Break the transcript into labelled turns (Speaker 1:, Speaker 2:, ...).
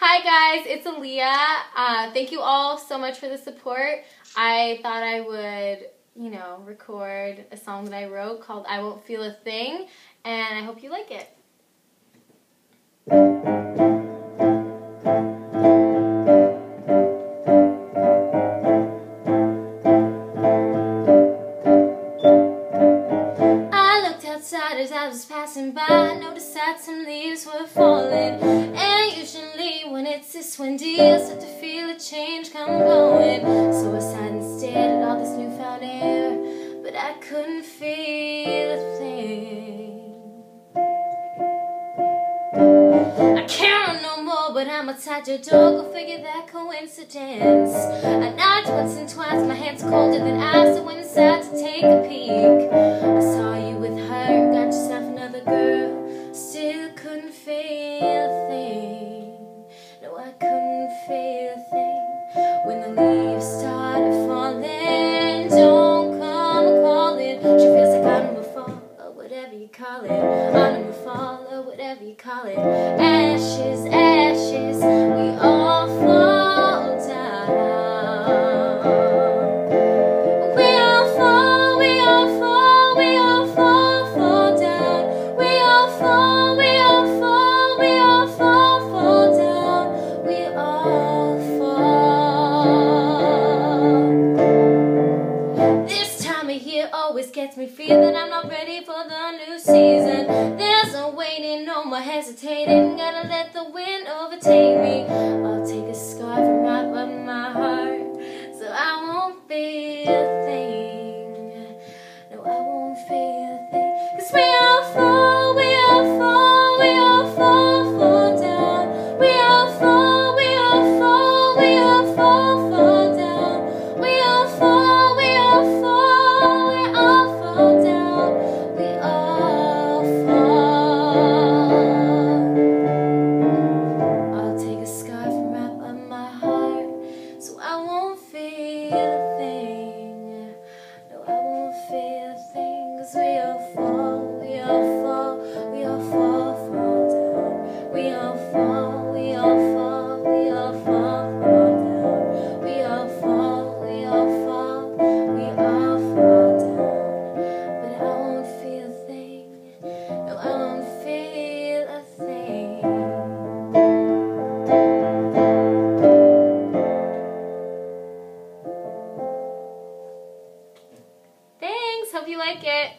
Speaker 1: Hi guys, it's Aliya. Uh, thank you all so much for the support. I thought I would, you know, record a song that I wrote called I Won't Feel a Thing, and I hope you like it. I looked outside as I was passing by, noticed that some leaves were falling, when it's this windy, I start to feel a change come blowing. So I sighed and stared at all this newfound air, but I couldn't feel a thing. I can't run no more, but I'm outside your door. Go figure that coincidence. I knocked once and twice, my hands colder than ice. Autumn fall, or whatever you call it. Ashes, ashes, we all feeling I'm not ready for the new season. There's no waiting, no more hesitating. Gotta let the wind overtake me. like it.